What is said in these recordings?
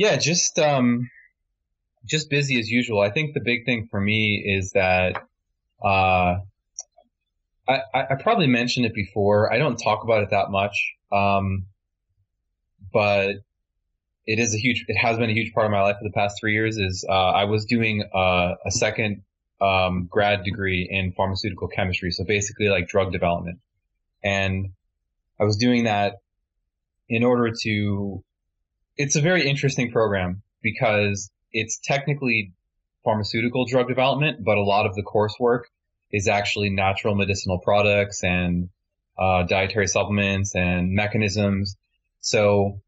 Yeah, just um, just busy as usual. I think the big thing for me is that uh, I, I probably mentioned it before. I don't talk about it that much, um, but it is a huge. It has been a huge part of my life for the past three years. Is uh, I was doing uh, a second um, grad degree in pharmaceutical chemistry, so basically like drug development, and I was doing that in order to it's a very interesting program because it's technically pharmaceutical drug development, but a lot of the coursework is actually natural medicinal products and uh, dietary supplements and mechanisms. So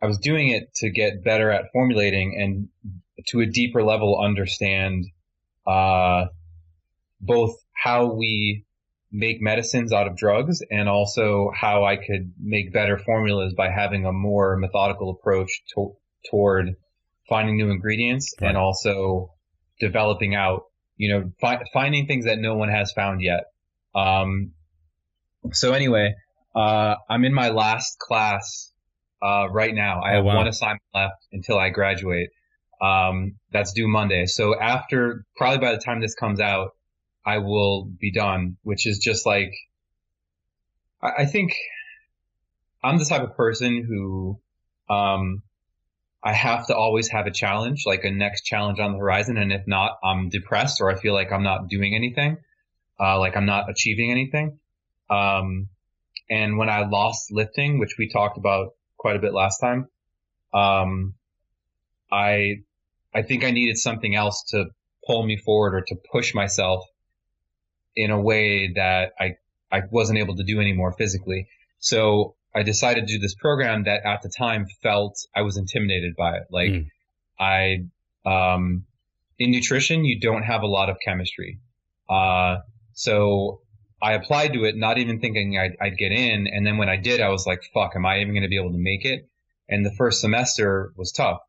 I was doing it to get better at formulating and to a deeper level understand uh, both how we make medicines out of drugs and also how I could make better formulas by having a more methodical approach to, toward finding new ingredients right. and also developing out, you know, fi- finding things that no one has found yet. Um, so anyway, uh, I'm in my last class, uh, right now. I oh, have wow. one assignment left until I graduate. Um, that's due Monday. So after, probably by the time this comes out, I will be done, which is just like, I, I think I'm the type of person who, um, I have to always have a challenge, like a next challenge on the horizon. And if not, I'm depressed or I feel like I'm not doing anything, uh, like I'm not achieving anything. Um, and when I lost lifting, which we talked about quite a bit last time, um, I, I think I needed something else to pull me forward or to push myself in a way that I, I wasn't able to do anymore physically. So I decided to do this program that at the time felt I was intimidated by it. Like mm. I, um, in nutrition, you don't have a lot of chemistry. Uh, so I applied to it, not even thinking I'd, I'd, get in. And then when I did, I was like, fuck, am I even going to be able to make it? And the first semester was tough.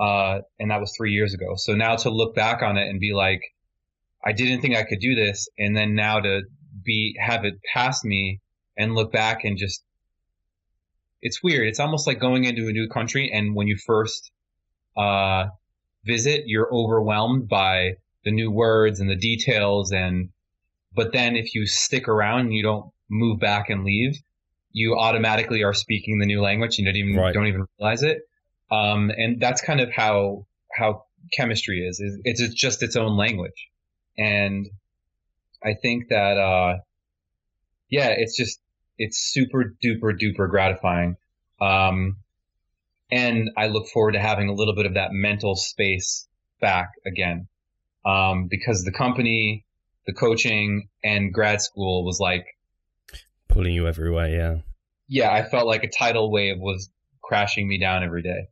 Uh, and that was three years ago. So now to look back on it and be like, I didn't think I could do this. And then now to be, have it past me and look back and just, it's weird. It's almost like going into a new country. And when you first, uh, visit, you're overwhelmed by the new words and the details. And, but then if you stick around and you don't move back and leave, you automatically are speaking the new language. You don't even, right. don't even realize it. Um, and that's kind of how, how chemistry is, it's just its own language. And I think that, uh, yeah, it's just, it's super duper duper gratifying. Um, and I look forward to having a little bit of that mental space back again. Um, because the company, the coaching and grad school was like pulling you every way. Yeah. Yeah. I felt like a tidal wave was crashing me down every day.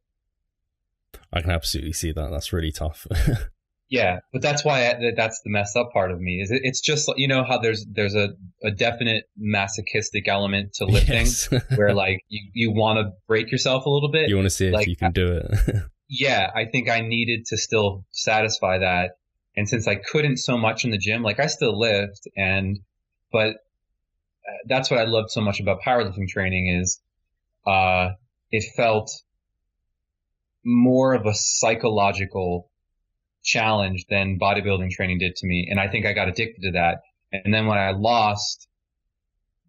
I can absolutely see that. That's really tough. Yeah, but that's why I, that's the messed up part of me. Is it, it's just you know how there's there's a, a definite masochistic element to lifting yes. where like you, you want to break yourself a little bit. You want to see like, if you can do it. yeah, I think I needed to still satisfy that, and since I couldn't so much in the gym, like I still lift, and but uh, that's what I loved so much about powerlifting training is, uh, it felt more of a psychological challenge than bodybuilding training did to me. And I think I got addicted to that. And then when I lost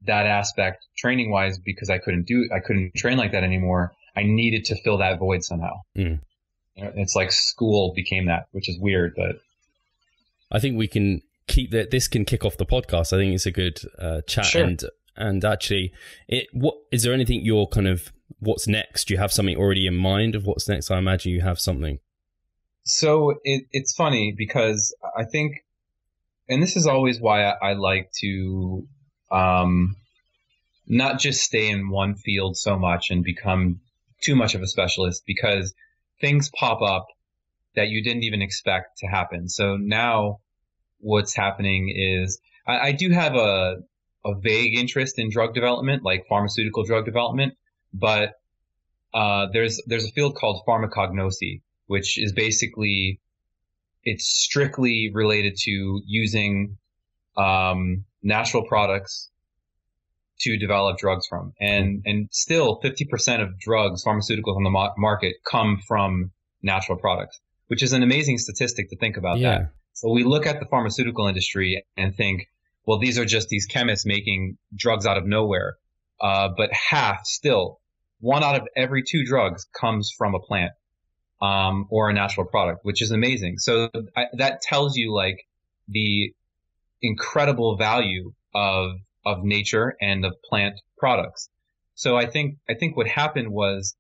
that aspect training wise because I couldn't do, I couldn't train like that anymore, I needed to fill that void somehow. Mm. It's like school became that, which is weird, but I think we can keep that. This can kick off the podcast. I think it's a good uh, chat. Sure. And and actually, it what is there anything you're kind of what's next? Do you have something already in mind of what's next? I imagine you have something. So it, it's funny because I think, and this is always why I, I like to um, not just stay in one field so much and become too much of a specialist because things pop up that you didn't even expect to happen. So now what's happening is I, I do have a, a vague interest in drug development, like pharmaceutical drug development, but uh, there's there's a field called pharmacognosy, which is basically it's strictly related to using um, natural products to develop drugs from. And, and still 50% of drugs, pharmaceuticals on the market come from natural products, which is an amazing statistic to think about yeah. that. So we look at the pharmaceutical industry and think, well, these are just these chemists making drugs out of nowhere. Uh, but half still, one out of every two drugs comes from a plant, um, or a natural product, which is amazing. So I, that tells you like the incredible value of of nature and of plant products. So I think I think what happened was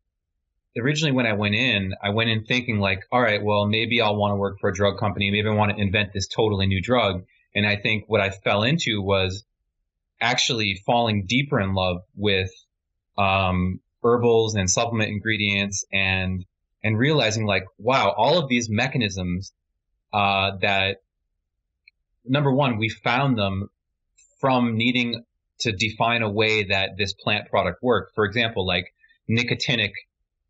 originally when I went in, I went in thinking like, all right, well maybe I'll want to work for a drug company, maybe I want to invent this totally new drug. And I think what I fell into was actually falling deeper in love with um, herbals and supplement ingredients and and realizing like, wow, all of these mechanisms uh, that number one, we found them from needing to define a way that this plant product worked. For example, like nicotinic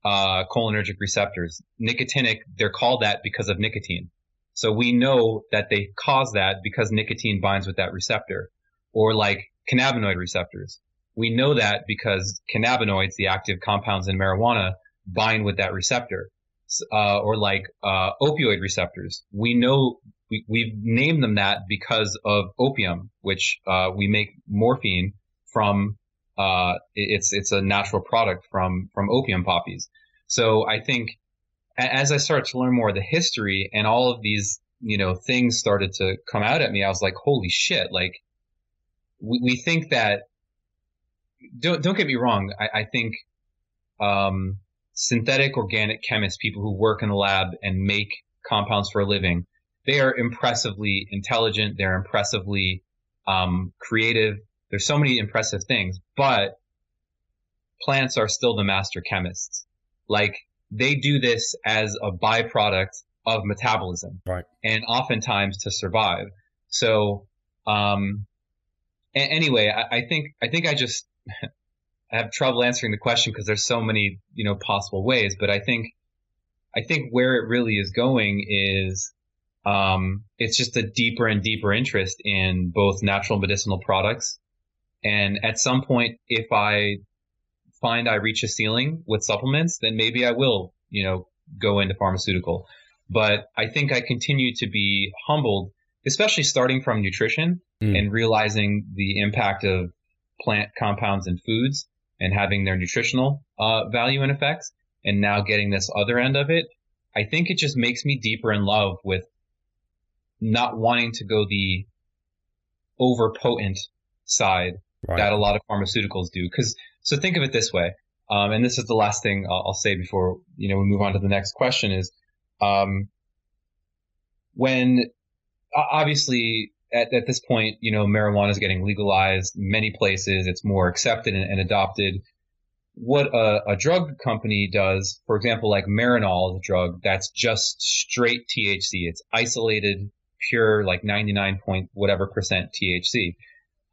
uh, cholinergic receptors. Nicotinic, they're called that because of nicotine. So we know that they cause that because nicotine binds with that receptor. Or like cannabinoid receptors. We know that because cannabinoids, the active compounds in marijuana, bind with that receptor. Uh, or like uh, opioid receptors. We know we, we've named them that because of opium, which uh, we make morphine from. Uh, it's it's a natural product from from opium poppies. So I think as I started to learn more of the history and all of these you know things started to come out at me, I was like, holy shit! Like we, we think that. Don't don't get me wrong. I, I think um, synthetic organic chemists, people who work in the lab and make compounds for a living, they are impressively intelligent. They're impressively um, creative. There's so many impressive things, but plants are still the master chemists. Like they do this as a byproduct of metabolism, right? And oftentimes to survive. So, um, anyway, I, I think I think I just I have trouble answering the question because there's so many you know possible ways. But I think I think where it really is going is um, it's just a deeper and deeper interest in both natural medicinal products. And at some point, if I find I reach a ceiling with supplements, then maybe I will, you know, go into pharmaceutical. But I think I continue to be humbled, especially starting from nutrition mm. and realizing the impact of plant compounds and foods and having their nutritional uh, value and effects, and now getting this other end of it. I think it just makes me deeper in love with not wanting to go the over potent side right. that a lot of pharmaceuticals do. Because so think of it this way, um, and this is the last thing I'll, I'll, say before you know we move on to the next question is um, when obviously at, at this point you know marijuana is getting legalized many places it's more accepted and, and adopted what a, a, drug company does, for example, like Marinol is a drug that's just straight THC. It's isolated pure like 99 point whatever percent THC.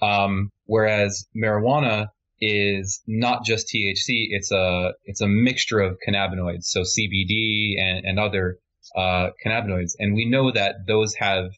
Um, whereas marijuana is not just THC, it's a, it's a mixture of cannabinoids. So CBD and, and other, uh, cannabinoids. And we know that those have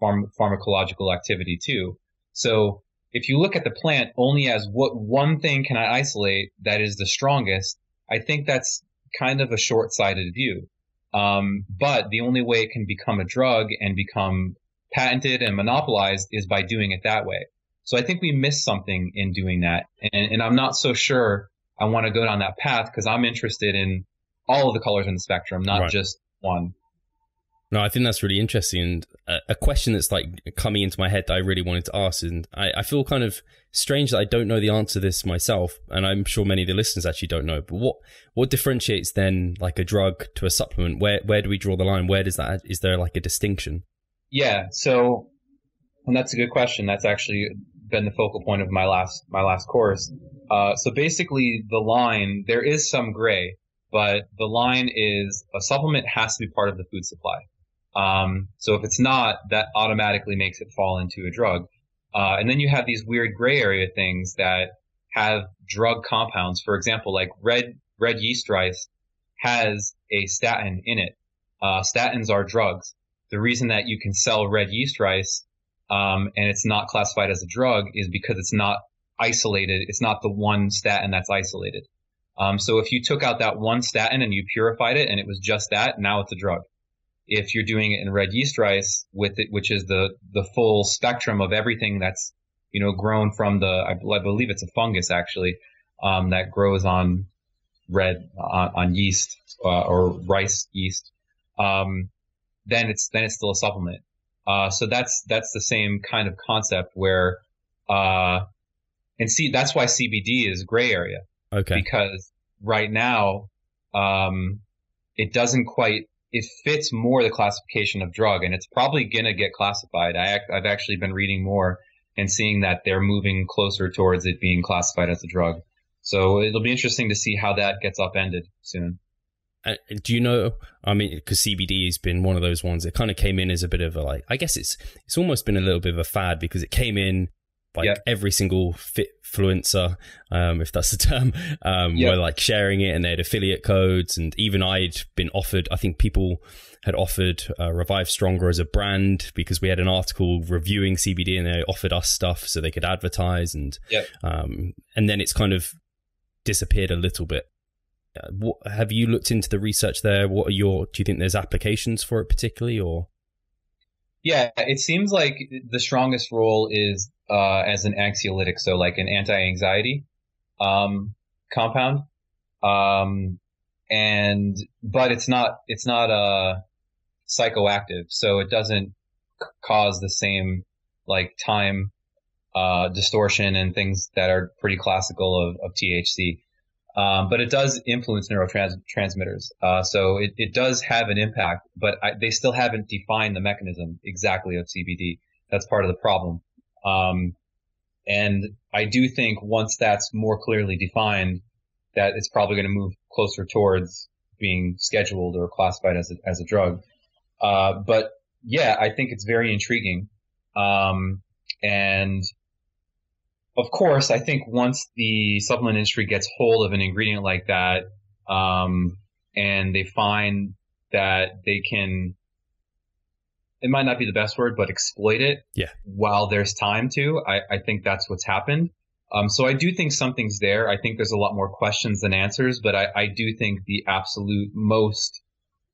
pharm- pharmacological activity too. So if you look at the plant only as what one thing can I isolate that is the strongest, I think that's kind of a short-sighted view. Um, but the only way it can become a drug and become patented and monopolized is by doing it that way. So I think we missed something in doing that. And, and I'm not so sure I want to go down that path because I'm interested in all of the colors in the spectrum, not right. just one. No, I think that's really interesting. And a, question that's like coming into my head that I really wanted to ask. And I, I, feel kind of strange that I don't know the answer to this myself. And I'm sure many of the listeners actually don't know. But what, what differentiates then like a drug to a supplement? Where, where do we draw the line? Where does that, is there like a distinction? Yeah. So, and that's a good question. That's actually been the focal point of my last, my last course. Uh, so basically the line, there is some gray, but the line is a supplement has to be part of the food supply. Um, so if it's not, that automatically makes it fall into a drug. Uh, and then you have these weird gray area things that have drug compounds. For example, like red red yeast rice has a statin in it. Uh, statins are drugs. The reason that you can sell red yeast rice um, and it's not classified as a drug is because it's not isolated. It's not the one statin that's isolated. Um, so if you took out that one statin and you purified it and it was just that, now it's a drug. If you're doing it in red yeast rice with it, which is the the full spectrum of everything that's you know grown from the I believe it's a fungus actually um, that grows on red on, on yeast uh, or rice yeast, um, then it's then it's still a supplement. Uh, so that's that's the same kind of concept where, uh, and see that's why CBD is gray area. Okay. Because right now, um, it doesn't quite it fits more the classification of drug, and it's probably gonna get classified. I I've actually been reading more and seeing that they're moving closer towards it being classified as a drug. So it'll be interesting to see how that gets upended soon. Uh, do you know? I mean, because CBD has been one of those ones. It kind of came in as a bit of a like. I guess it's it's almost been a little bit of a fad because it came in like every single fitfluencer, um, if that's the term, um, were like sharing it and they had affiliate codes. And even I'd been offered. I think people had offered uh, Revive Stronger as a brand because we had an article reviewing CBD and they offered us stuff so they could advertise and yep. um, and then it's kind of disappeared a little bit. Uh, what, have you looked into the research there? What are your? Do you think there's applications for it particularly, or? Yeah, it seems like the strongest role is uh, as an anxiolytic, so like an anti-anxiety um, compound, um, and but it's not it's not uh, psychoactive, so it doesn't cause the same like time uh, distortion and things that are pretty classical of, of THC. Um, but it does influence neurotransmitters. Uh, so it, it does have an impact, but I, they still haven't defined the mechanism exactly of CBD. That's part of the problem. Um, and I do think once that's more clearly defined, that it's probably going to move closer towards being scheduled or classified as a, as a drug. Uh, but yeah, I think it's very intriguing. Um, and of course, I think once the supplement industry gets hold of an ingredient like that, um, and they find that they can, it might not be the best word, but exploit it. Yeah. While there's time to, I, I think that's what's happened. Um, so I do think something's there. I think there's a lot more questions than answers, but I, I do think the absolute most,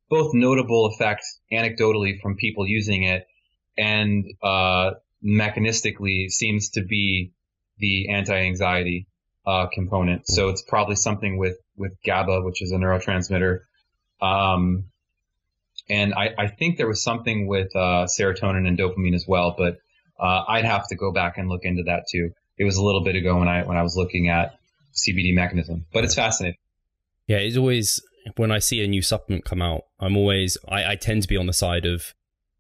both notable effect anecdotally from people using it and, uh, mechanistically seems to be the anti-anxiety uh, component. So it's probably something with with GABA, which is a neurotransmitter. Um, and I, I think there was something with uh, serotonin and dopamine as well, but uh, I'd have to go back and look into that too. It was a little bit ago when I when I was looking at CBD mechanism, but it's fascinating. Yeah, it's always when I see a new supplement come out, I'm always I, I tend to be on the side of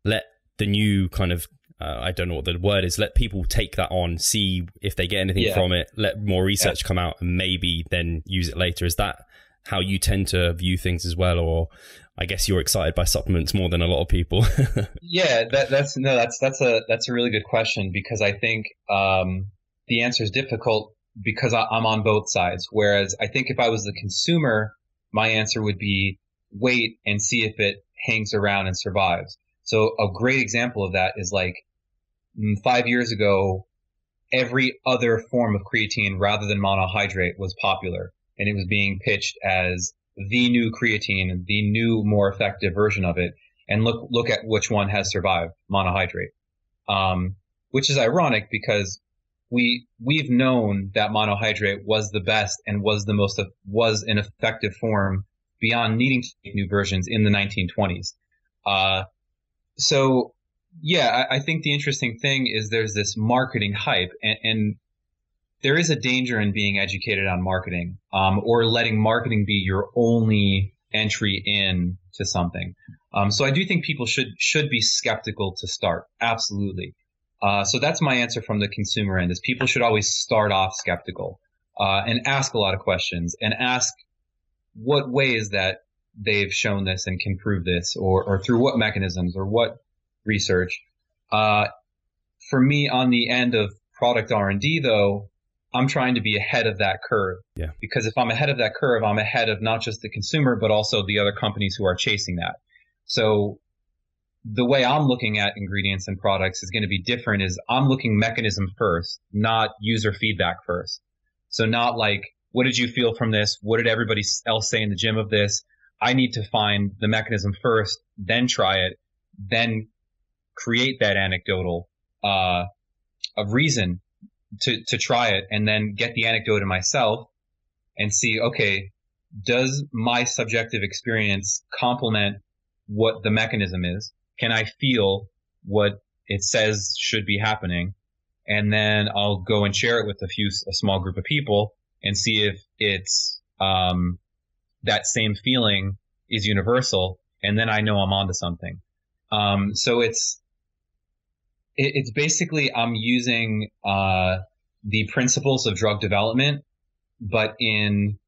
let the new kind of uh, I don't know what the word is. Let people take that on, see if they get anything yeah. from it. Let more research yeah. come out, and maybe then use it later. Is that how you tend to view things as well, or I guess you're excited by supplements more than a lot of people? yeah, that, that's no, that's that's a that's a really good question because I think um, the answer is difficult because I, I'm on both sides. Whereas I think if I was the consumer, my answer would be wait and see if it hangs around and survives. So a great example of that is like mm, five years ago, every other form of creatine rather than monohydrate was popular and it was being pitched as the new creatine, the new more effective version of it. And look, look at which one has survived monohydrate. Um, which is ironic because we, we've known that monohydrate was the best and was the most, was an effective form beyond needing to make new versions in the 1920s. Uh, so yeah, I, I, think the interesting thing is there's this marketing hype, and, and there is a danger in being educated on marketing, um, or letting marketing be your only entry in to something. Um, so I do think people should should be skeptical to start. Absolutely. Uh, so that's my answer from the consumer end: is people should always start off skeptical uh, and ask a lot of questions and ask what ways that they've shown this and can prove this, or, or through what mechanisms or what research. Uh, for me, on the end of product R and D, though, I'm trying to be ahead of that curve. Yeah. Because if I'm ahead of that curve, I'm ahead of not just the consumer, but also the other companies who are chasing that. So the way I'm looking at ingredients and products is going to be different is I'm looking mechanism first, not user feedback first. So not like, what did you feel from this? What did everybody else say in the gym of this? I need to find the mechanism first, then try it, then create that anecdotal, uh, a reason to, to try it and then get the anecdote in myself and see, okay, does my subjective experience complement what the mechanism is? Can I feel what it says should be happening? And then I'll go and share it with a few, a small group of people and see if it's, um, that same feeling is universal. And then I know I'm onto something. Um, so it's, it, it's basically I'm using, uh, the principles of drug development, but in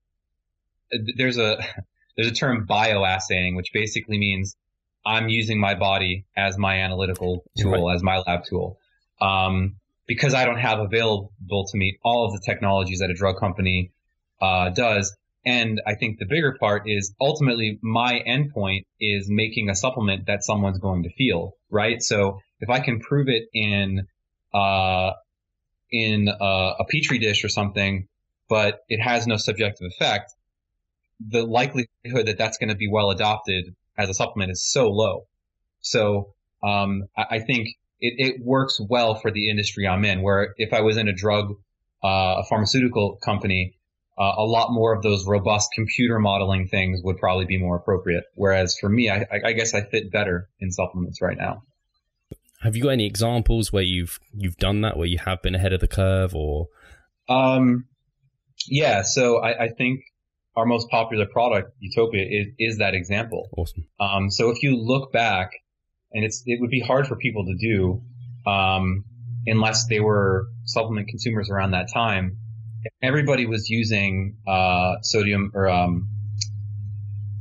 there's a there's a term bioassaying, which basically means I'm using my body as my analytical tool, right. as my lab tool, um, because I don't have available to me all of the technologies that a drug company uh, does. And I think the bigger part is ultimately my endpoint is making a supplement that someone's going to feel, right? So if I can prove it in uh, in a, a petri dish or something, but it has no subjective effect, the likelihood that that's going to be well adopted as a supplement is so low. So um, I, I, think it, it, works well for the industry I'm in. Where if I was in a drug, uh, a pharmaceutical company, uh, a lot more of those robust computer modeling things would probably be more appropriate. Whereas for me, I, I guess I fit better in supplements right now. Have you got any examples where you've you've done that, where you have been ahead of the curve, or? Um, yeah. So I, I think our most popular product, Utopia, is, is that example. Awesome. Um, so if you look back, and it's it would be hard for people to do um, unless they were supplement consumers around that time. Everybody was using uh, sodium or um,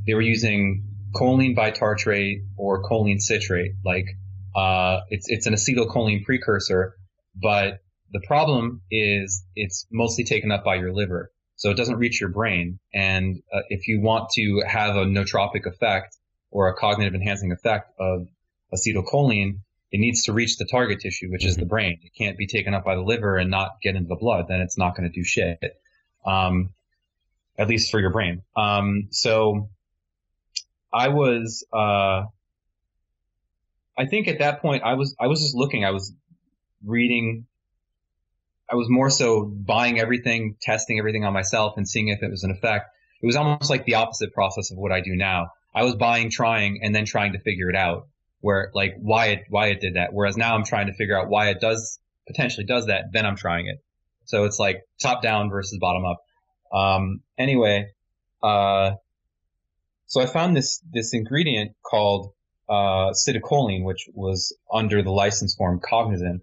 they were using choline bitartrate or choline citrate. Like uh, it's it's an acetylcholine precursor, but the problem is it's mostly taken up by your liver. So it doesn't reach your brain. And uh, if you want to have a nootropic effect or a cognitive enhancing effect of acetylcholine, it needs to reach the target tissue, which mm-hmm. is the brain. It can't be taken up by the liver and not get into the blood. Then it's not going to do shit. Um, at least for your brain. Um, so I was, uh, I think at that point I was, I was just looking, I was reading I was more so buying everything, testing everything on myself and seeing if it was an effect. It was almost like the opposite process of what I do now. I was buying, trying, and then trying to figure it out where like why it, why it did that. Whereas now I'm trying to figure out why it does potentially does that. Then I'm trying it. So it's like top down versus bottom up. Um, anyway, uh, so I found this, this ingredient called, uh, citicoline, which was under the license form Cognizin,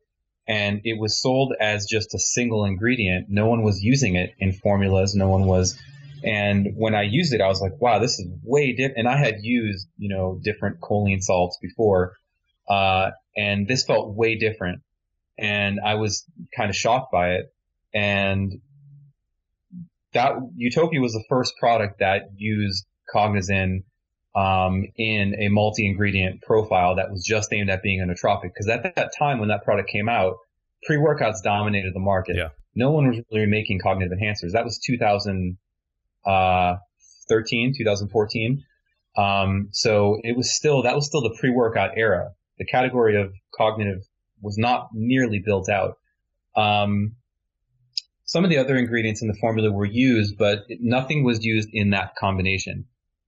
and it was sold as just a single ingredient. No one was using it in formulas. No one was. And when I used it, I was like, wow, this is way different. And I had used, you know, different choline salts before. Uh, and this felt way different. And I was kind of shocked by it. And that Utopia was the first product that used Cognizin um, in a multi-ingredient profile that was just aimed at being a nootropic. Because at that time when that product came out, pre-workouts dominated the market. Yeah. No one was really making cognitive enhancers. That was 2013, uh, 2014. Um, so it was still that was still the pre-workout era. The category of cognitive was not nearly built out. Um, some of the other ingredients in the formula were used, but nothing was used in that combination.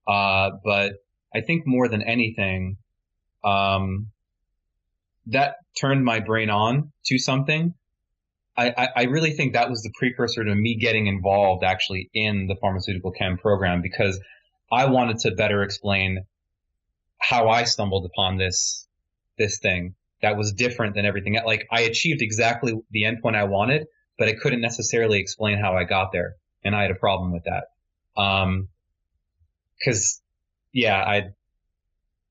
Uh, but I think more than anything, um, that turned my brain on to something. I, I, I, really think that was the precursor to me getting involved actually in the pharmaceutical chem program because I wanted to better explain how I stumbled upon this this thing that was different than everything. Like I achieved exactly the endpoint I wanted, but I couldn't necessarily explain how I got there, and I had a problem with that. Um, because yeah, I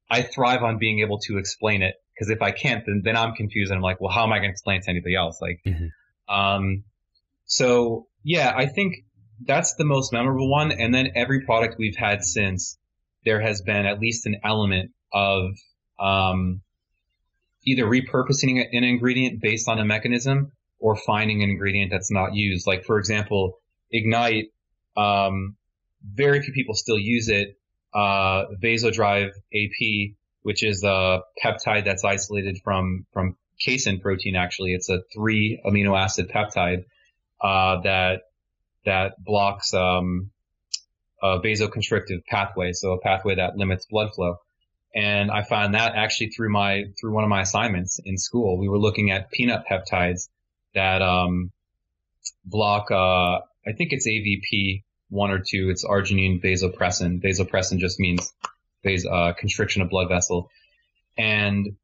I thrive on being able to explain it because if I can't, then then I'm confused and I'm like, well, how am I going to explain it to anybody else? Like, mm-hmm. um, so yeah, I think that's the most memorable one. And then every product we've had since, there has been at least an element of um, either repurposing an ingredient based on a mechanism or finding an ingredient that's not used. Like for example, Ignite, um, very few people still use it. Uh, Vasodrive AP, which is a peptide that's isolated from from casein protein. Actually, it's a three amino acid peptide uh, that that blocks um, a vasoconstrictive pathway, so a pathway that limits blood flow. And I found that actually through my through one of my assignments in school. We were looking at peanut peptides that um, block. Uh, I think it's AVP one or two. It's arginine vasopressin. Vasopressin just means vas- uh, constriction of blood vessel, and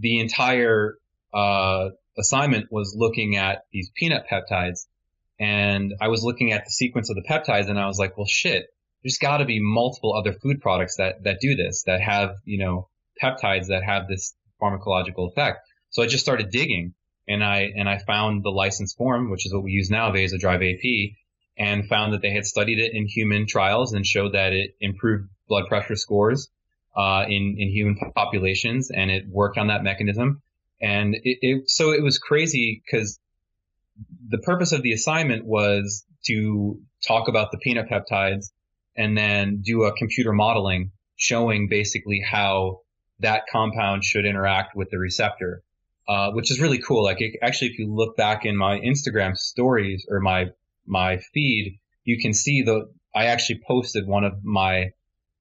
the entire uh, assignment was looking at these peanut peptides. And I was looking at the sequence of the peptides, and I was like, well, shit. There's got to be multiple other food products that that do this, that have you know peptides that have this pharmacological effect. So I just started digging, and I and I found the license form, which is what we use now, Vasodrive AP, and found that they had studied it in human trials and showed that it improved blood pressure scores uh, in in human populations, and it worked on that mechanism. And it, it so it was crazy because the purpose of the assignment was to talk about the peanut peptides and then do a computer modeling showing basically how that compound should interact with the receptor uh, which is really cool. Like it, actually, if you look back in my Instagram stories or my my feed, you can see the I actually posted one of my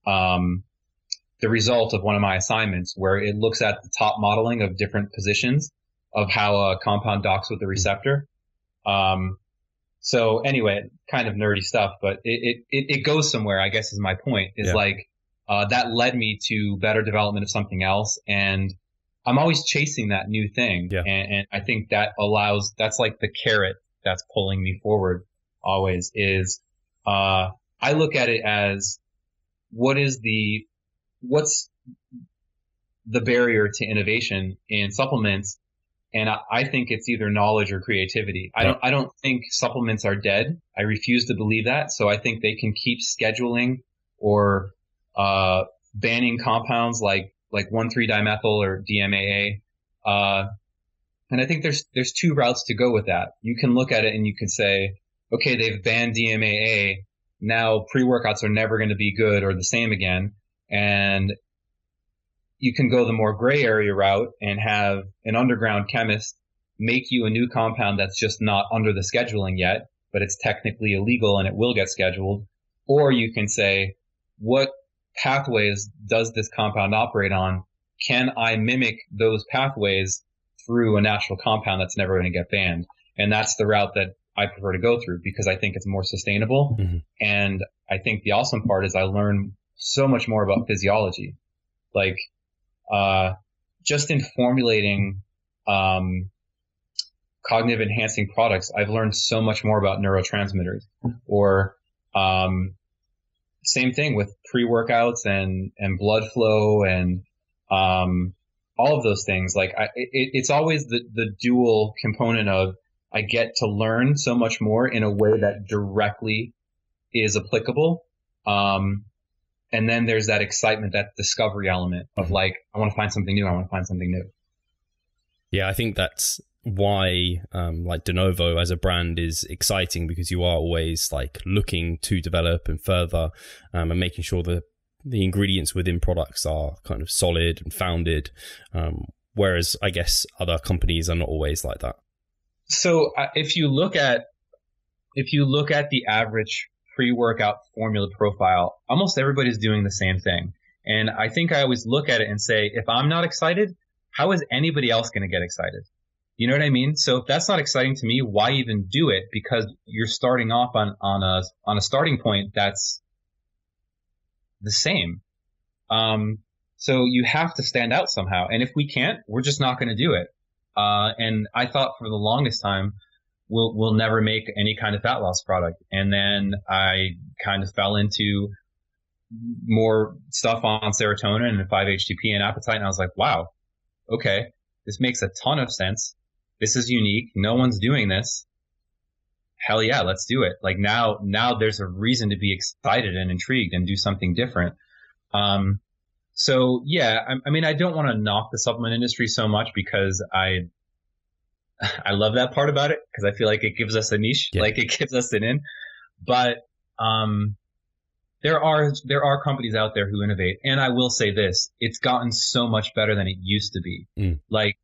um, the result of one of my assignments where it looks at the top modeling of different positions of how a compound docks with the receptor. Um, so anyway, kind of nerdy stuff, but it, it, it goes somewhere, I guess is my point, is yeah. like, uh, that led me to better development of something else. And I'm always chasing that new thing. Yeah. And, and I think that allows, that's like the carrot that's pulling me forward always is, uh, I look at it as what is the, what's the barrier to innovation in supplements? And I, I think it's either knowledge or creativity. I don't, I don't think supplements are dead. I refuse to believe that. So I think they can keep scheduling or, uh, banning compounds like like 1,3-dimethyl or DMAA. Uh, and I think there's, there's two routes to go with that. You can look at it and you can say, okay, they've banned DMAA. Now pre-workouts are never going to be good or the same again. And you can go the more gray area route and have an underground chemist make you a new compound that's just not under the scheduling yet, but it's technically illegal and it will get scheduled. Or you can say, what pathways does this compound operate on? Can I mimic those pathways through a natural compound that's never going to get banned? And that's the route that I prefer to go through because I think it's more sustainable. Mm-hmm. And I think the awesome part is I learn so much more about physiology. Like, uh, just in formulating, um, cognitive enhancing products, I've learned so much more about neurotransmitters or, um, same thing with pre-workouts and and blood flow and um, all of those things. Like I, it, it's always the the dual component of I get to learn so much more in a way that directly is applicable. Um, and then there's that excitement, that discovery element of mm-hmm. like, I want to find something new. I want to find something new. Yeah, I think that's why um, like de novo as a brand is exciting because you are always like looking to develop and further um, and making sure that the ingredients within products are kind of solid and founded um, whereas i guess other companies are not always like that so uh, if you look at if you look at the average pre-workout formula profile almost everybody's doing the same thing and i think i always look at it and say if i'm not excited how is anybody else going to get excited you know what I mean? So if that's not exciting to me, why even do it? Because you're starting off on, on a, on a starting point that's the same. Um, so you have to stand out somehow. And if we can't, we're just not going to do it. Uh, and I thought for the longest time, we'll, we'll never make any kind of fat loss product. And then I kind of fell into more stuff on serotonin and 5-HTP and appetite. And I was like, wow, okay, this makes a ton of sense this is unique. No one's doing this. Hell yeah, let's do it. Like now, now there's a reason to be excited and intrigued and do something different. Um, so yeah, I, I mean, I don't want to knock the supplement industry so much because I, I love that part about it because I feel like it gives us a niche, yeah. like it gives us an in. But um, there are there are companies out there who innovate, and I will say this: it's gotten so much better than it used to be. Mm. Like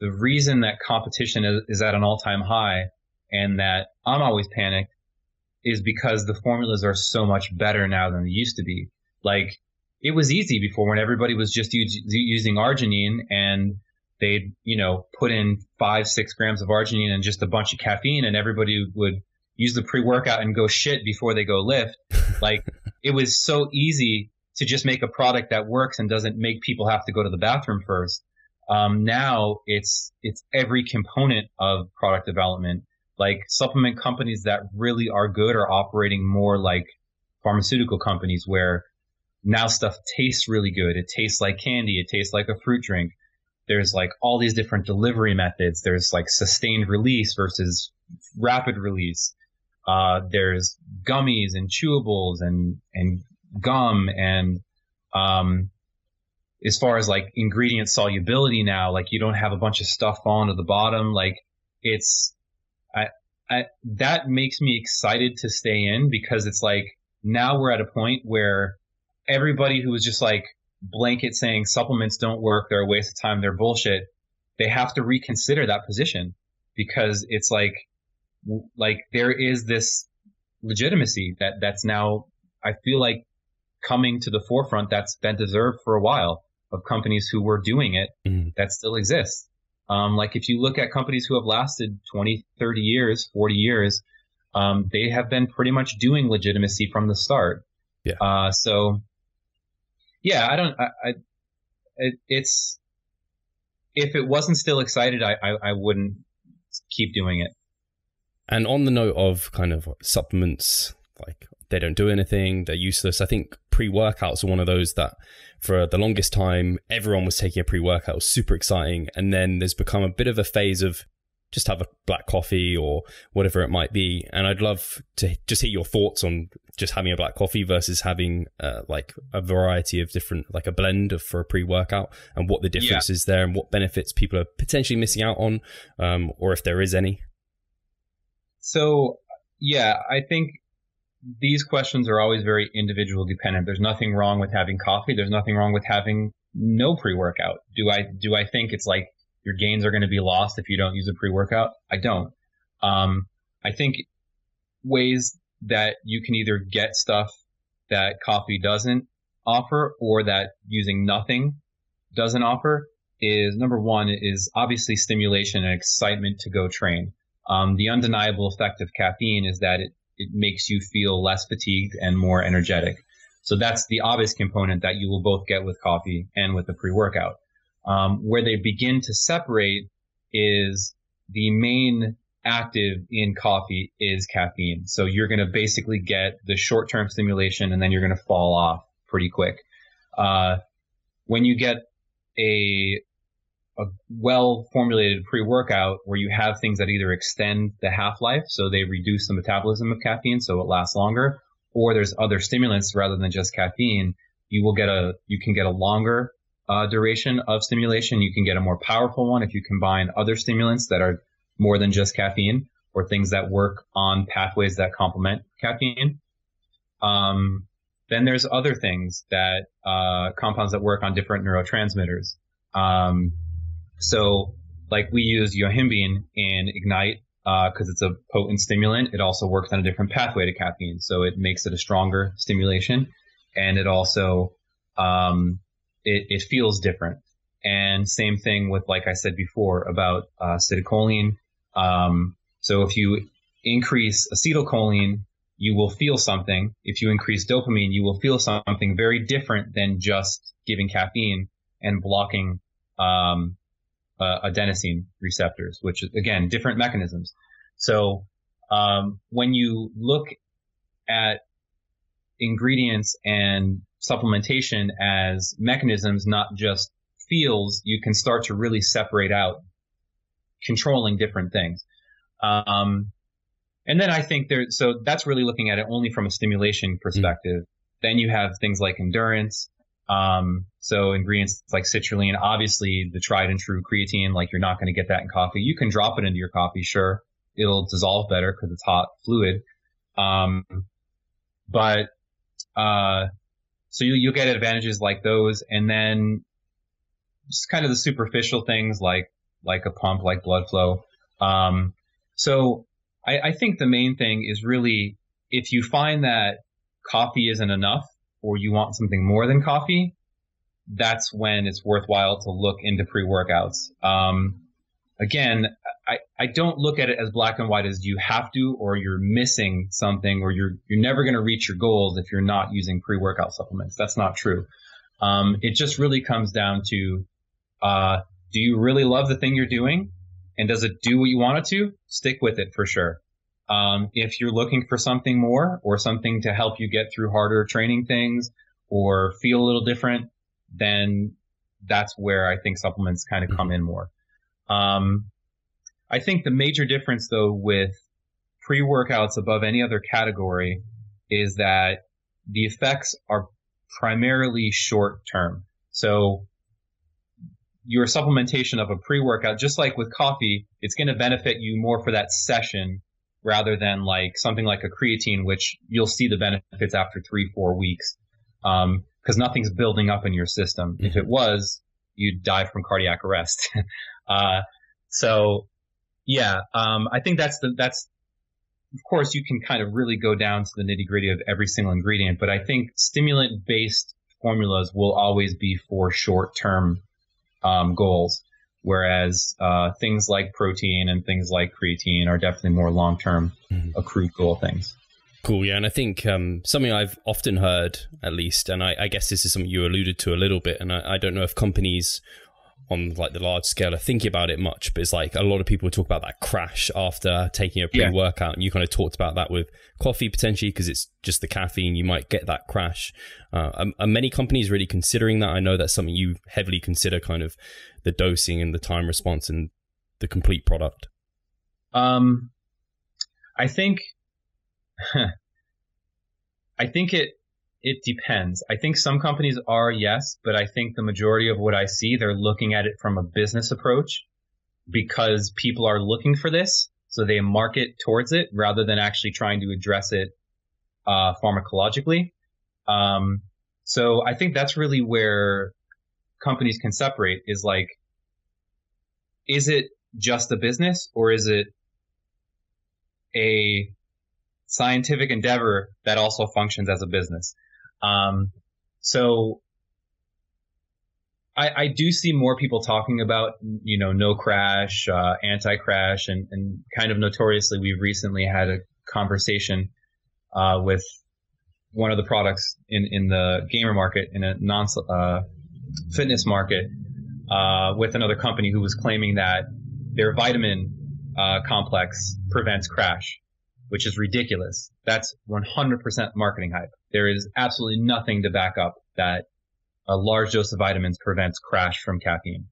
the reason that competition is, is at an all time high, and that I'm always panicked, is because the formulas are so much better now than they used to be. Like it was easy before when everybody was just using arginine and they'd, you know, put in five, six grams of arginine and just a bunch of caffeine and everybody would use the pre-workout and go shit before they go lift. like it was so easy to just make a product that works and doesn't make people have to go to the bathroom first. Um, now it's, it's every component of product development. Like supplement companies that really are good are operating more like pharmaceutical companies where now stuff tastes really good. It tastes like candy. It tastes like a fruit drink. There's like all these different delivery methods. There's like sustained release versus rapid release. Uh, there's gummies and chewables and, and gum and, um, as far as like ingredient solubility now, like you don't have a bunch of stuff falling to the bottom. Like it's, I, I, that makes me excited to stay in because it's like now we're at a point where everybody who was just like blanket saying supplements don't work, they're a waste of time, they're bullshit, they have to reconsider that position because it's like, like there is this legitimacy that that's now, I feel like coming to the forefront that's been deserved for a while of companies who were doing it mm. that still exists. Um, like if you look at companies who have lasted 20, 30 years, 40 years, um, they have been pretty much doing legitimacy from the start. Yeah. Uh, so yeah, I don't, I, I it, it's, if it wasn't still excited, I, I, I wouldn't keep doing it. And on the note of kind of supplements, like they don't do anything, they're useless. I think pre workouts are one of those that for the longest time, everyone was taking a pre workout, super exciting. And then there's become a bit of a phase of just have a black coffee or whatever it might be. And I'd love to just hear your thoughts on just having a black coffee versus having uh, like a variety of different, like a blend of for a pre workout and what the difference yeah. is there and what benefits people are potentially missing out on, um, or if there is any. So, yeah, I think these questions are always very individual dependent. There's nothing wrong with having coffee. There's nothing wrong with having no pre workout. Do I, do I think it's like your gains are going to be lost if you don't use a pre-workout. I don't. Um, I think ways that you can either get stuff that coffee doesn't offer or that using nothing doesn't offer is number one is obviously stimulation and excitement to go train. Um, the undeniable effect of caffeine is that it, it makes you feel less fatigued and more energetic. So that's the obvious component that you will both get with coffee and with the pre-workout. Um, where they begin to separate is the main active in coffee is caffeine. So you're going to basically get the short term stimulation and then you're going to fall off pretty quick. Uh, when you get a, a well formulated pre workout where you have things that either extend the half life, so they reduce the metabolism of caffeine so it lasts longer, or there's other stimulants rather than just caffeine, you will get a, you can get a longer uh, duration of stimulation. You can get a more powerful one if you combine other stimulants that are more than just caffeine or things that work on pathways that complement caffeine. Um, then there's other things that uh, compounds that work on different neurotransmitters. Um, so, like we use yohimbine in Ignite because uh, it's a potent stimulant. It also works on a different pathway to caffeine, so it makes it a stronger stimulation, and it also um, it, it feels different. And same thing with, like I said before, about uh, acetylcholine. Um, so if you increase acetylcholine, you will feel something. If you increase dopamine, you will feel something very different than just giving caffeine and blocking um, uh, adenosine receptors, which again different mechanisms. So um, when you look at ingredients and supplementation as mechanisms, not just feels, you can start to really separate out controlling different things. Um, and then I think there, so that's really looking at it only from a stimulation perspective. Mm. Then you have things like endurance. Um, so ingredients like citrulline, obviously the tried and true creatine, like you're not going to get that in coffee. You can drop it into your coffee, sure. It'll dissolve better because it's hot fluid. Um, but, uh, so you, you'll get advantages like those. And then just kind of the superficial things like, like a pump, like blood flow. Um, so I, I think the main thing is really if you find that coffee isn't enough or you want something more than coffee, that's when it's worthwhile to look into pre-workouts. Um, again, I, I don't look at it as black and white as you have to or you're missing something or you're you're never going to reach your goals if you're not using pre-workout supplements. That's not true. Um, it just really comes down to uh, do you really love the thing you're doing and does it do what you want it to? Stick with it for sure. Um, if you're looking for something more or something to help you get through harder training things or feel a little different, then that's where I think supplements kind of come mm-hmm. in more. Um, I think the major difference though with pre-workouts above any other category is that the effects are primarily short term. So your supplementation of a pre-workout, just like with coffee, it's going to benefit you more for that session rather than like something like a creatine, which you'll see the benefits after three, four weeks. Um, cause nothing's building up in your system. Mm-hmm. If it was, you'd die from cardiac arrest. uh, so yeah, um, I think that's the, that's, of course you can kind of really go down to the nitty gritty of every single ingredient, but I think stimulant based formulas will always be for short term, um, goals whereas uh, things like protein and things like creatine are definitely more long term mm-hmm. accrued goal things. Cool, yeah, and I think um, something I've often heard, at least, and I, I, guess this is something you alluded to a little bit, and I, I don't know if companies on like the large scale are thinking about it much, but it's like a lot of people talk about that crash after taking a pre workout. Yeah. And you kind of talked about that with coffee potentially because it's just the caffeine. You might get that crash. Uh, are, are, many companies really considering that? I know that's something you heavily consider kind of the dosing and the time response and the complete product. Um, I think, I think it, it depends. I think some companies are, yes, but I think the majority of what I see, they're looking at it from a business approach because people are looking for this. So they market towards it rather than actually trying to address it uh, pharmacologically. Um, so I think that's really where companies can separate is like, is it just a business or is it a scientific endeavor that also functions as a business? Um, so I, I, do see more people talking about, you know, no crash, uh, anti crash, and, and kind of notoriously, we've recently had a conversation uh, with one of the products in, in the gamer market, in a non uh, fitness market, uh, with another company who was claiming that their vitamin uh, complex prevents crash which is ridiculous. That's 100% marketing hype. There is absolutely nothing to back up that a large dose of vitamins prevents crash from caffeine.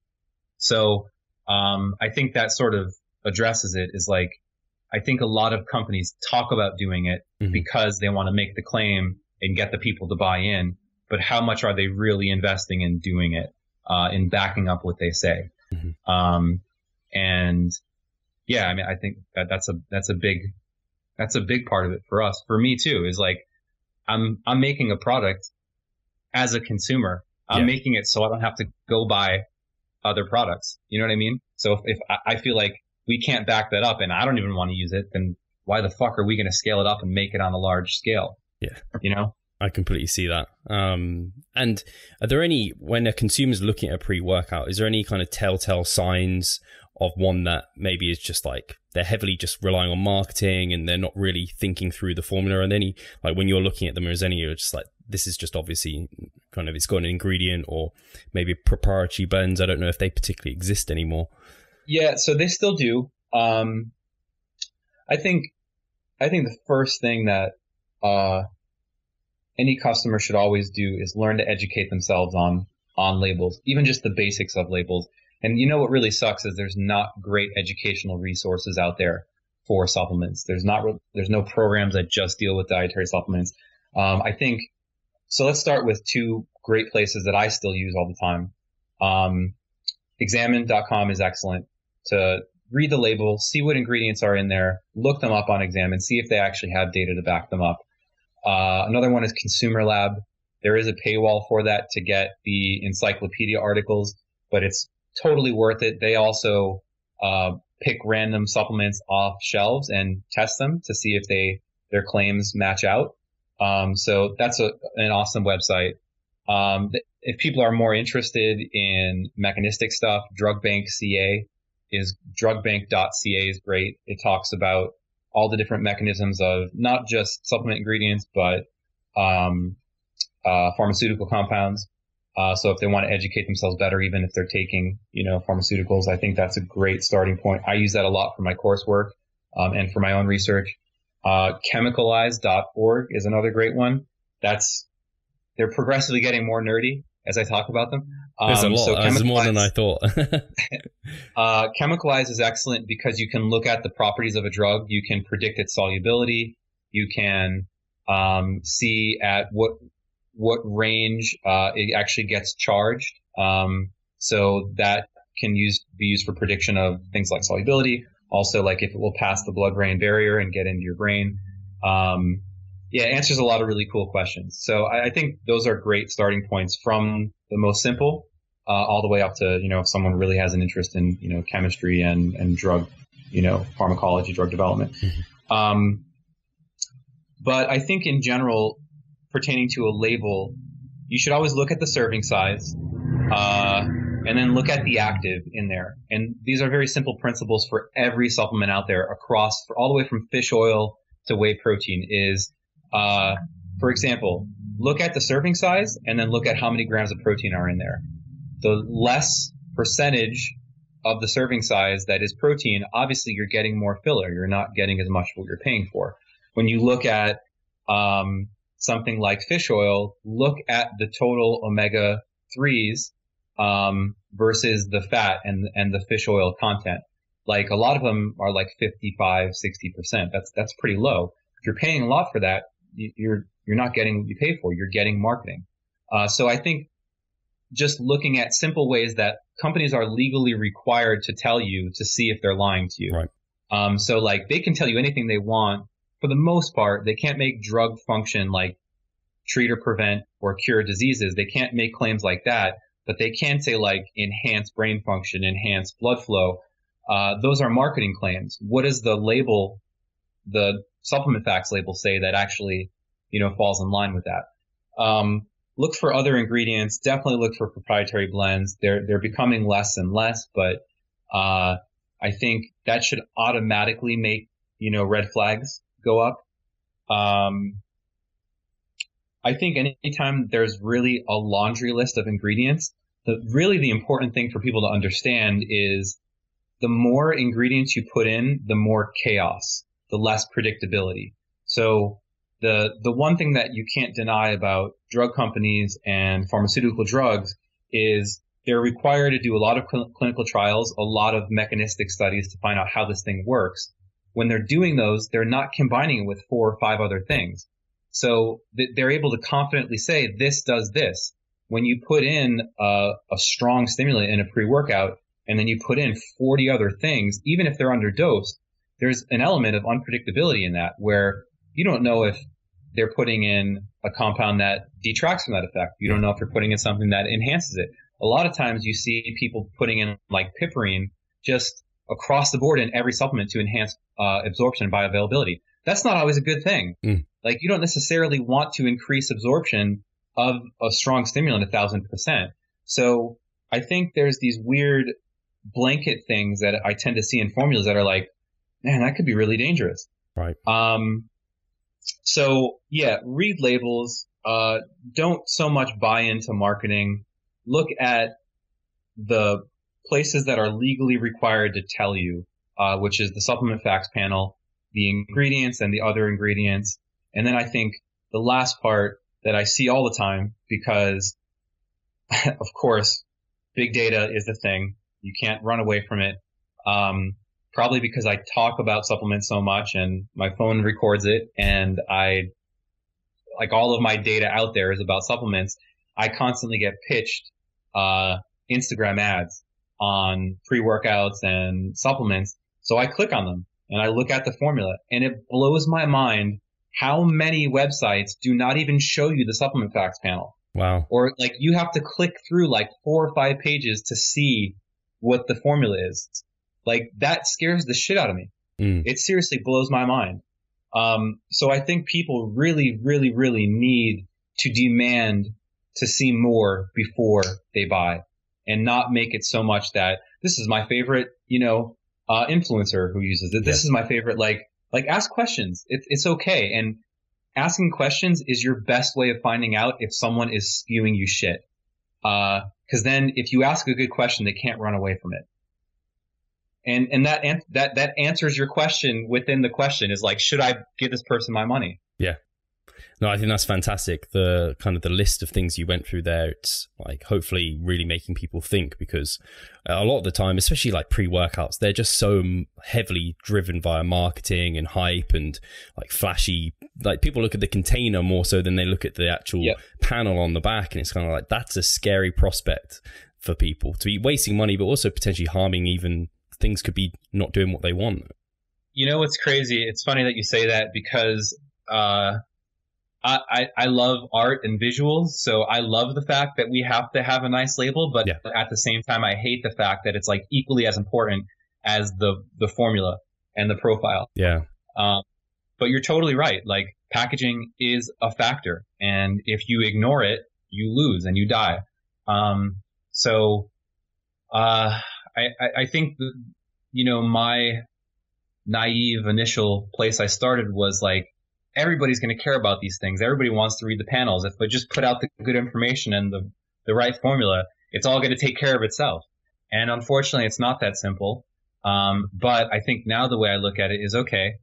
So, um, I think that sort of addresses it is like, I think a lot of companies talk about doing it mm-hmm. because they want to make the claim and get the people to buy in. But how much are they really investing in doing it, uh, in backing up what they say? Mm-hmm. Um, and yeah, I mean, I think that that's a, that's a big that's a big part of it for us. For me too, is like I'm I'm making a product as a consumer. I'm yeah. making it so I don't have to go buy other products. You know what I mean? So if, if I feel like we can't back that up and I don't even want to use it, then why the fuck are we going to scale it up and make it on a large scale? Yeah. You know? I completely see that. Um, and are there any, when a consumer's looking at a pre workout, is there any kind of telltale signs of one that maybe is just like they're heavily just relying on marketing and they're not really thinking through the formula. And any like when you're looking at them as any, you're just like this is just obviously kind of it's got an ingredient or maybe proprietary blends. I don't know if they particularly exist anymore. Yeah, so they still do. Um, I think I think the first thing that uh, any customer should always do is learn to educate themselves on on labels, even just the basics of labels. And you know what really sucks is there's not great educational resources out there for supplements. There's not there's no programs that just deal with dietary supplements. Um, I think so let's start with two great places that I still use all the time. Um, examine.com is excellent to read the label, see what ingredients are in there, look them up on Examine, see if they actually have data to back them up. Uh, another one is Consumer Lab. There is a paywall for that to get the encyclopedia articles, but it's totally worth it. They also uh, pick random supplements off shelves and test them to see if they their claims match out. Um, so that's a, an awesome website. Um, if people are more interested in mechanistic stuff, Drug Bank CA is drugbank.ca is great. It talks about all the different mechanisms of not just supplement ingredients, but um, uh, pharmaceutical compounds. Uh, so if they want to educate themselves better, even if they're taking, you know, pharmaceuticals, I think that's a great starting point. I use that a lot for my coursework um, and for my own research. Uh, chemicalize.org is another great one. That's they're progressively getting more nerdy as I talk about them. Um, There's a um, lot. So There's more than I thought. uh, Chemicalize is excellent because you can look at the properties of a drug. You can predict its solubility. You can um, see at what what range uh, it actually gets charged. Um, so that can use be used for prediction of things like solubility. Also, like if it will pass the blood-brain barrier and get into your brain. Um, yeah, it answers a lot of really cool questions. So I, I, think those are great starting points from the most simple uh, all the way up to you know if someone really has an interest in you know chemistry and and drug you know pharmacology, drug development. Mm-hmm. Um, but I think in general, pertaining to a label, you should always look at the serving size. Uh, and then look at the active in there. And these are very simple principles for every supplement out there across, all the way from fish oil to whey protein is uh, for example, look at the serving size and then look at how many grams of protein are in there. The less percentage of the serving size that is protein, obviously you're getting more filler. You're not getting as much what you're paying for. When you look at um, something like fish oil, look at the total omega threes um, versus the fat and and the fish oil content. Like a lot of them are like 55, 60 percent. That's that's pretty low. If you're paying a lot for that, you're you're not getting what you pay for. You're getting marketing. Uh, so I think just looking at simple ways that companies are legally required to tell you to see if they're lying to you. Right. Um, so like they can tell you anything they want. For the most part, they can't make drug function like treat or prevent or cure diseases. They can't make claims like that, but they can say like enhance brain function, enhance blood flow. Uh, those are marketing claims. What does the label, the supplement facts label say that actually, you know, falls in line with that. Um, look for other ingredients. Definitely look for proprietary blends. They're they're becoming less and less, but uh, I think that should automatically make you know red flags go up. Um, I think anytime there's really a laundry list of ingredients, the really the important thing for people to understand is the more ingredients you put in, the more chaos the less predictability. So the the one thing that you can't deny about drug companies and pharmaceutical drugs is they're required to do a lot of cl- clinical trials, a lot of mechanistic studies to find out how this thing works. When they're doing those, they're not combining it with four or five other things. So th- they're able to confidently say this does this. When you put in a, a strong stimulant in a pre-workout and then you put in 40 other things, even if they're underdosed, there's an element of unpredictability in that where you don't know if they're putting in a compound that detracts from that effect. You don't know if they're putting in something that enhances it. A lot of times you see people putting in like piperine just across the board in every supplement to enhance uh, absorption and bioavailability. That's not always a good thing. Mm. Like you don't necessarily want to increase absorption of a strong stimulant a thousand percent. So I think there's these weird blanket things that I tend to see in formulas that are like, man, that could be really dangerous. Right. Um, so yeah, read labels. Uh, don't so much buy into marketing. Look at the places that are legally required to tell you, uh, which is the supplement facts panel, the ingredients and the other ingredients. And then I think the last part that I see all the time because of course, big data is the thing. You can't run away from it. Um, probably because I talk about supplements so much and my phone records it and I like all of my data out there is about supplements, I constantly get pitched uh, Instagram ads on pre workouts and supplements. So I click on them and I look at the formula and it blows my mind how many websites do not even show you the supplement facts panel. Wow. Or like you have to click through like four or five pages to see what the formula is. Like that scares the shit out of me. Mm. It seriously blows my mind. Um, so I think people really, really, really need to demand to see more before they buy and not make it so much that this is my favorite, you know, uh, influencer who uses it. This yeah. is my favorite. Like, like ask questions. It's it's okay. And asking questions is your best way of finding out if someone is spewing you shit. Uh, cause then if you ask a good question, they can't run away from it. And, and that, that, that answers your question within the question is like, should I give this person my money? Yeah. No, I think that's fantastic. The kind of the list of things you went through there, it's like hopefully really making people think because a lot of the time, especially like pre workouts, they're just so heavily driven via marketing and hype and like flashy. Like people look at the container more so than they look at the actual yep. panel on the back. And it's kind of like that's a scary prospect for people to be wasting money, but also potentially harming even things could be not doing what they want. You know what's crazy? It's funny that you say that because uh, I, I love art and visuals, so I love the fact that we have to have a nice label, but yeah. at the same time, I hate the fact that it's like equally as important as the the formula and the profile. Yeah. Um, but you're totally right. Like packaging is a factor, and if you ignore it, you lose and you die. Um, so, uh, I, I, I think the, you know my naive initial place I started was like everybody's going to care about these things. Everybody wants to read the panels. If we just put out the good information and the, the right formula, it's all going to take care of itself. And unfortunately, it's not that simple. Um, but I think now the way I look at it is okay.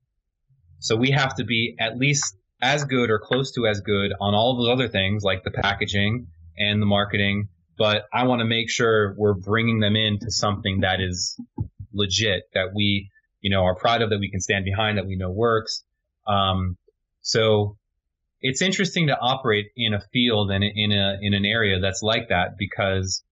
So we have to be at least as good or close to as good on all those other things like the packaging and the marketing. But I want to make sure we're bringing them into something that is legit, that we, you know, are proud of, that we can stand behind, that we know works. Um, so it's interesting to operate in a field and in a in an area that's like that because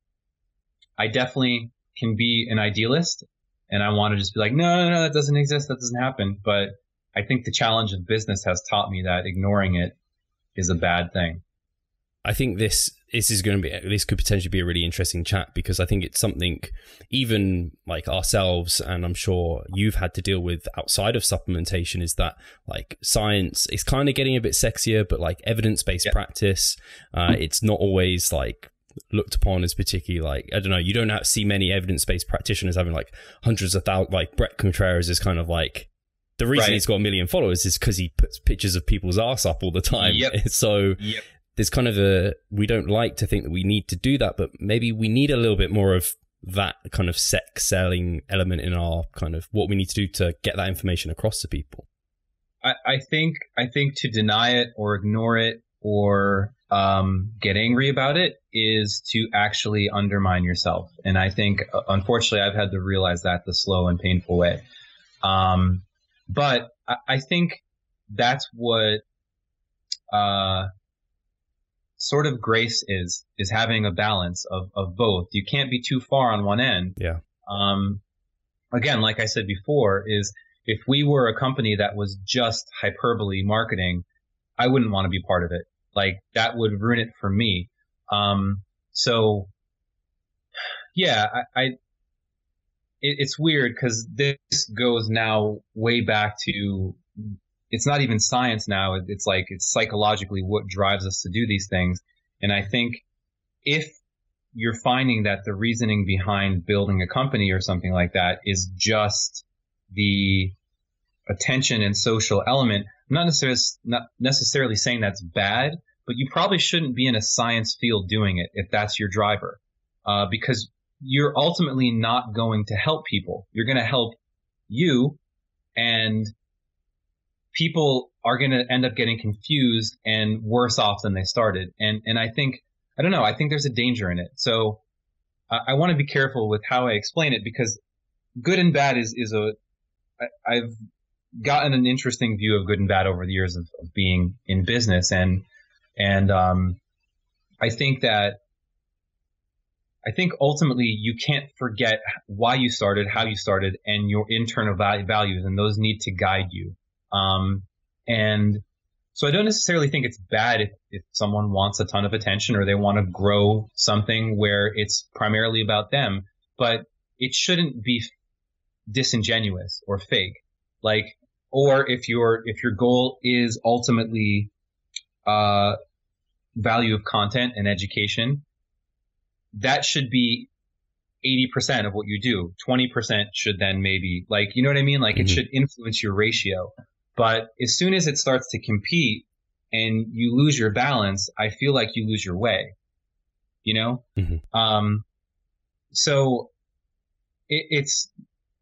I definitely can be an idealist and I want to just be like, no, no, no, that doesn't exist, that doesn't happen. But I think the challenge of business has taught me that ignoring it is a bad thing. I think this this is going to be this could potentially be a really interesting chat because I think it's something even like ourselves and I'm sure you've had to deal with outside of supplementation is that like science is kind of getting a bit sexier, but like evidence based practice, uh, it's not always like looked upon as particularly like I don't know. You don't see many evidence based practitioners having like hundreds of thousands. Like Bret Contreras is kind of like the reason right. he's got a million followers is because he puts pictures of people's ass up all the time. Yep. So yep there's kind of a we don't like to think that we need to do that, but maybe we need a little bit more of that kind of sex selling element in our kind of what we need to do to get that information across to people. I, I think I think to deny it or ignore it or um, get angry about it is to actually undermine yourself. And I think, uh, unfortunately, I've had to realize that the slow and painful way. Um, but I, I, think that's what uh, sort of grace is is having a balance of of both. You can't be too far on one end. Yeah. Um, again, like I said before, is if we were a company that was just hyperbole marketing, I wouldn't want to be part of it. Like that would ruin it for me. Um, so yeah, I, I it, it's weird because this goes now way back to it's not even science now. It's like it's psychologically what drives us to do these things. And I think if you're finding that the reasoning behind building a company or something like that is just the attention and social element, I'm not necessarily not necessarily saying that's bad, but you probably shouldn't be in a science field doing it if that's your driver, uh, because you're ultimately not going to help people. You're going to help you, and people are going to end up getting confused and worse off than they started. And, and I think, I don't know, I think there's a danger in it. So I, I want to be careful with how I explain it because good and bad is, is a, I, I've gotten an interesting view of good and bad over the years of, of being in business. And And um, I think that I think ultimately you can't forget why you started, how you started, and your internal values, and those need to guide you. Um, and so I don't necessarily think it's bad if, if someone wants a ton of attention or they want to grow something where it's primarily about them, but it shouldn't be disingenuous or fake. Like, or if your, if your goal is ultimately, uh, value of content and education, that should be 80% of what you do. 20% should then maybe like, you know what I mean? Like mm-hmm. it should influence your ratio. But as soon as it starts to compete and you lose your balance, I feel like you lose your way, you know? Mm-hmm. Um, so it, it's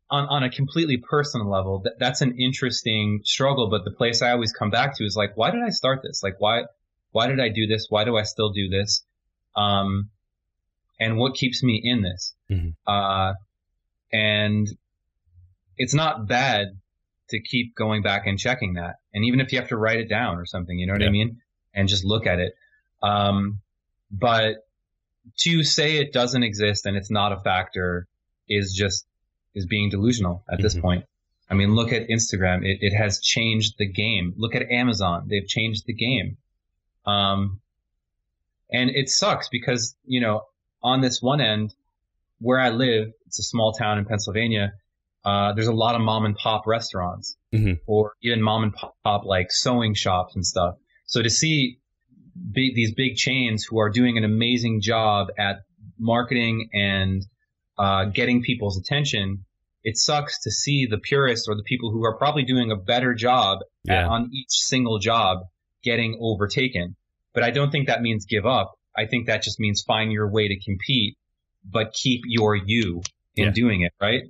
on, on a completely personal level. That, that's an interesting struggle. But the place I always come back to is like, why did I start this? Like, why, why did I do this? Why do I still do this? Um, and what keeps me in this. Mm-hmm. Uh, and it's not bad to keep going back and checking that. And even if you have to write it down or something, you know what yeah. I mean? And just look at it. Um, but to say it doesn't exist and it's not a factor is just, is being delusional at mm-hmm. this point. I mean, look at Instagram. It, it has changed the game. Look at Amazon. They've changed the game. Um, and it sucks because, you know, on this one end, where I live, it's a small town in Pennsylvania. Uh, there's a lot of mom and pop restaurants mm-hmm. or even mom and pop like sewing shops and stuff. So to see big, these big chains who are doing an amazing job at marketing and uh, getting people's attention, it sucks to see the purists or the people who are probably doing a better job yeah. at, on each single job getting overtaken. But I don't think that means give up. I think that just means find your way to compete, but keep your you in yeah. doing it, right?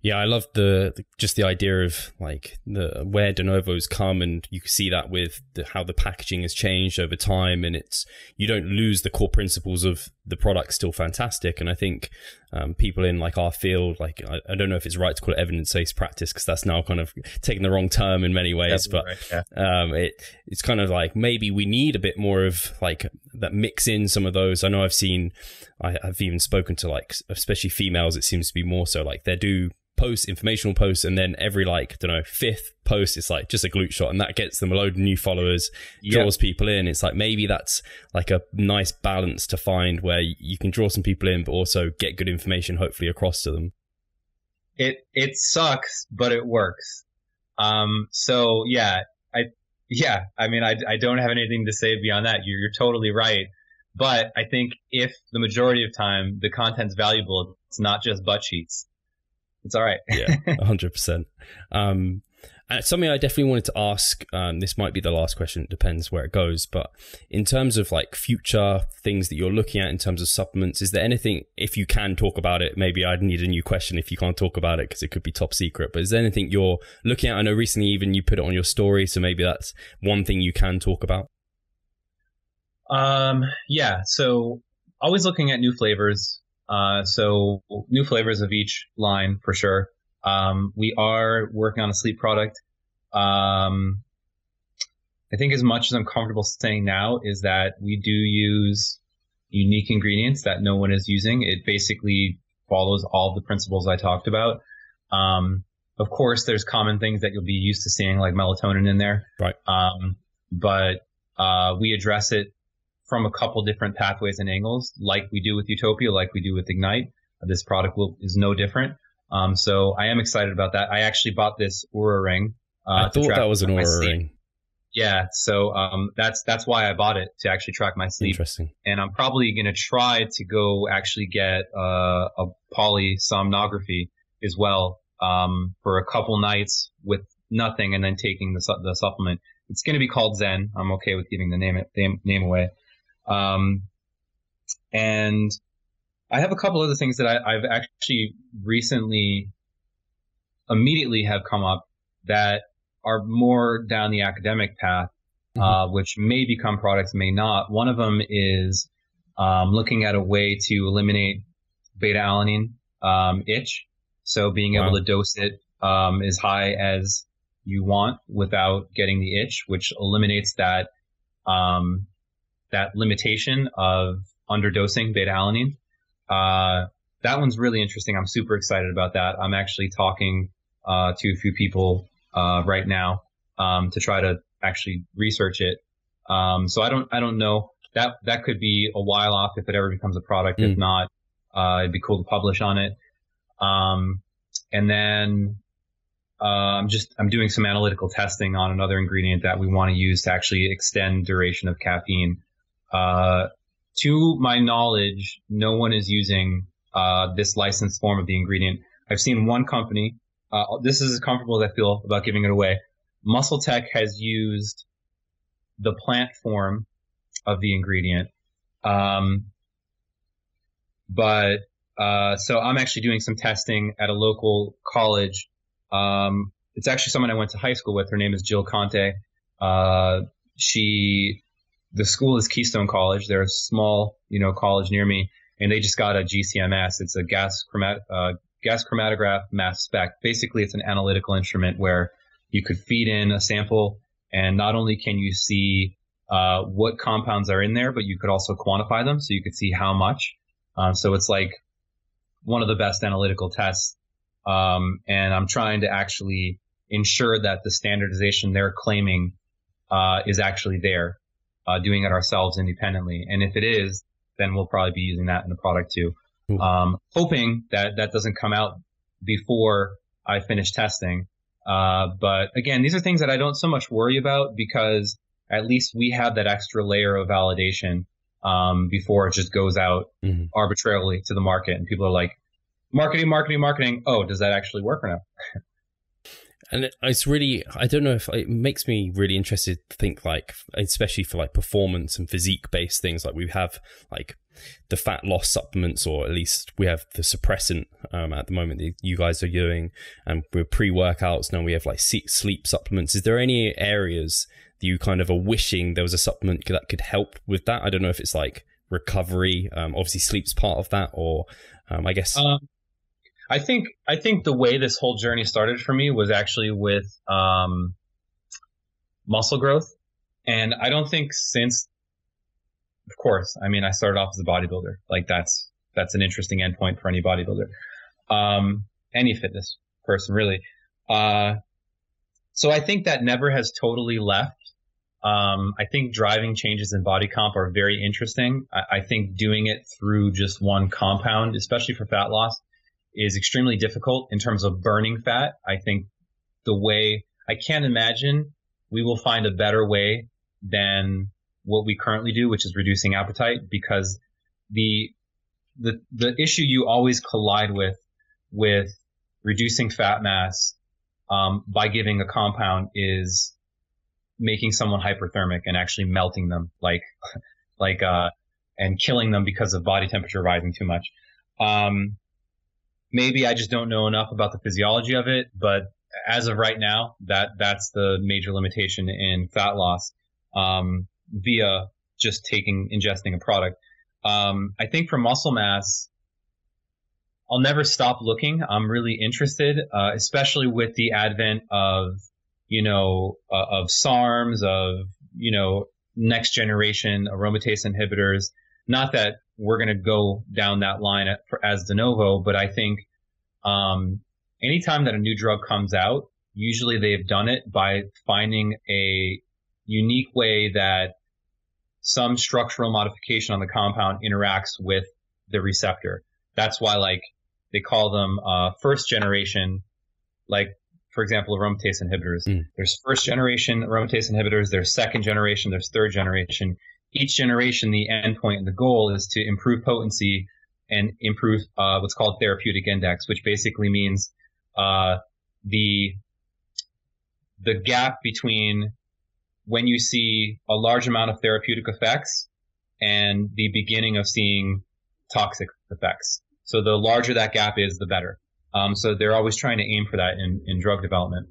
Yeah, I love the, the, just the idea of like the where de novos come, and you can see that with the, how the packaging has changed over time, and it's you don't lose the core principles of the product still fantastic. And I think um, people in like our field, like I, I, don't know if it's right to call it evidence based practice because that's now kind of taking the wrong term in many ways, but right, yeah. um, it it's kind of like maybe we need a bit more of like that mix in some of those. I know I've seen, I, I've even spoken to like especially females. It seems to be more so like they do posts, informational posts, and then every like, I don't know, fifth post it's like just a glute shot and that gets them a load of new followers, draws yep. people in. It's like maybe that's like a nice balance to find where you can draw some people in, but also get good information hopefully across to them. It, it sucks, but it works. Um, so yeah, I, yeah, I mean, I, I don't have anything to say beyond that. You're, you're totally right. But I think if the majority of time the content's valuable, it's not just butt cheeks. It's all right. yeah, hundred percent. Um, and something I definitely wanted to ask. Um, this might be the last question. It depends where it goes. But in terms of like future things that you're looking at in terms of supplements, is there anything? If you can talk about it, maybe I'd need a new question if you can't talk about it because it could be top secret. But is there anything you're looking at? I know recently even you put it on your story, so maybe that's one thing you can talk about. Um. Yeah. So always looking at new flavors. Uh, so new flavors of each line for sure. Um, we are working on a sleep product. Um, I think as much as I'm comfortable saying now is that we do use unique ingredients that no one is using. It basically follows all the principles I talked about. Um, of course, there's common things that you'll be used to seeing, like melatonin in there. Right. Um, but uh, we address it from a couple different pathways and angles, like we do with Utopia, like we do with Ignite. This product will, is no different. Um, so I am excited about that. I actually bought this Oura ring. Uh, I thought that was an Oura ring. Yeah, so um, that's that's why I bought it to actually track my sleep. Interesting. And I'm probably gonna try to go actually get uh, a polysomnography as well um, for a couple nights with nothing, and then taking the the supplement. It's gonna be called Zen. I'm okay with giving the name name, name away. Um, and I have a couple of other things that I, have actually recently immediately have come up that are more down the academic path, mm-hmm. uh, which may become products, may not. One of them is um, looking at a way to eliminate beta alanine um, itch. So being wow. able to dose it um, as high as you want without getting the itch, which eliminates that um, that limitation of underdosing beta alanine. Uh, that one's really interesting. I'm super excited about that. I'm actually talking uh, to a few people uh, right now um, to try to actually research it. Um, so I don't I don't know that that could be a while off if it ever becomes a product. Mm. If not, uh, it'd be cool to publish on it. Um, and then I'm um, just I'm doing some analytical testing on another ingredient that we want to use to actually extend duration of caffeine. Uh, to my knowledge, no one is using uh, this licensed form of the ingredient. I've seen one company. Uh, this is as comfortable as I feel about giving it away. MuscleTech has used the plant form of the ingredient. Um, but uh, so I'm actually doing some testing at a local college. Um, it's actually someone I went to high school with. Her name is Jill Conte. Uh, she, the school is Keystone College. They're a small, you know, college near me, and they just got a GCMS. It's a gas chromat, uh, gas chromatograph mass spec. Basically, it's an analytical instrument where you could feed in a sample, and not only can you see uh, what compounds are in there, but you could also quantify them, so you could see how much. Um, so it's like one of the best analytical tests. Um, and I'm trying to actually ensure that the standardization they're claiming uh, is actually there, uh, doing it ourselves independently. And if it is, then we'll probably be using that in the product too. Um, hoping that that doesn't come out before I finish testing. Uh, but again, these are things that I don't so much worry about because at least we have that extra layer of validation um, before it just goes out mm-hmm. arbitrarily to the market and people are like, marketing, marketing, marketing. Oh, does that actually work or not? and it's really i don't know if it makes me really interested to think like especially for like performance and physique based things like we have like the fat loss supplements or at least we have the suppressant um, at the moment that you guys are doing and we're pre-workouts now we have like sleep supplements. Is there any areas that you kind of are wishing there was a supplement that could help with that? I don't know if it's like recovery um, obviously sleep's part of that or um, i guess um, I think I think the way this whole journey started for me was actually with um, muscle growth, and I don't think since, of course, I mean I started off as a bodybuilder. Like that's that's an interesting endpoint for any bodybuilder, um, any fitness person really. Uh, so I think that never has totally left. Um, I think driving changes in body comp are very interesting. I, I think doing it through just one compound, especially for fat loss, is extremely difficult in terms of burning fat. I think the way I can't imagine we will find a better way than what we currently do, which is reducing appetite because the the the issue you always collide with with reducing fat mass um, by giving a compound is making someone hyperthermic and actually melting them like like uh and killing them because of body temperature rising too much. Um, maybe I just don't know enough about the physiology of it, but as of right now, that that's the major limitation in fat loss um, via just taking ingesting a product. Um, I think for muscle mass, I'll never stop looking. I'm really interested, uh, especially with the advent of you know uh, of SARMs, of you know next generation aromatase inhibitors. Not that we're going to go down that line at, for, as de novo, but I think um, anytime that a new drug comes out, usually they've done it by finding a unique way that some structural modification on the compound interacts with the receptor. That's why, like, they call them uh, first generation, like, for example, aromatase inhibitors. Mm. There's first generation aromatase inhibitors, there's second generation, there's third generation each generation, the endpoint and the goal is to improve potency and improve uh, what's called therapeutic index, which basically means uh, the the gap between when you see a large amount of therapeutic effects and the beginning of seeing toxic effects. So the larger that gap is, the better. Um, so they're always trying to aim for that in, in drug development.